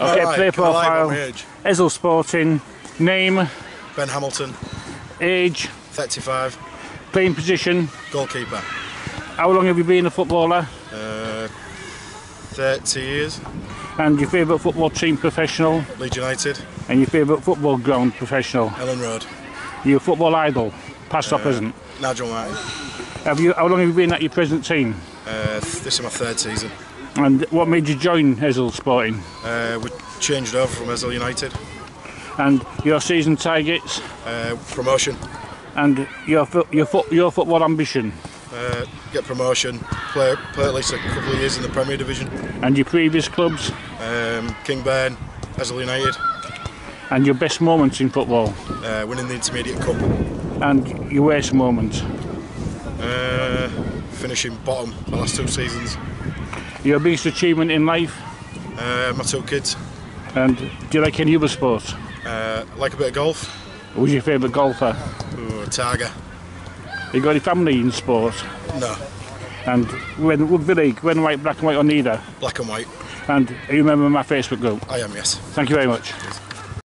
Okay, Alright, player can I lie about profile. age? Hessle Sporting. Name, Ben Hamilton, age, 35, playing position. goalkeeper. How long have you been a footballer? Uh, 30 years, And your favourite football team professional? Leeds United, And your favourite football ground professional? Elland Road, Your football idol, past or present? Nigel Martyn. Have you? How long have you been at your present team? Uh, this is my third season. And what made you join Hessle Sporting? Uh, we changed over from Hessle United. And your season targets? Uh, promotion, And your your your football ambition? uh, get promotion, play, play at least a couple of years in the Premier Division. And your previous clubs? Um, Kingburn, Hessle United, And your best moments in football? uh, winning the Intermediate Cup, And your worst moments? Finishing bottom the last two seasons. Your biggest achievement in life? Uh, my two kids, And do you like any other sports? uh, like a bit of golf, Who's your favourite golfer? Ooh, Tiger, You got any family in sport? no, And when rugby league, when white, black and white or neither? black and white. And you remember my Facebook group? I am, yes. Thank you very much.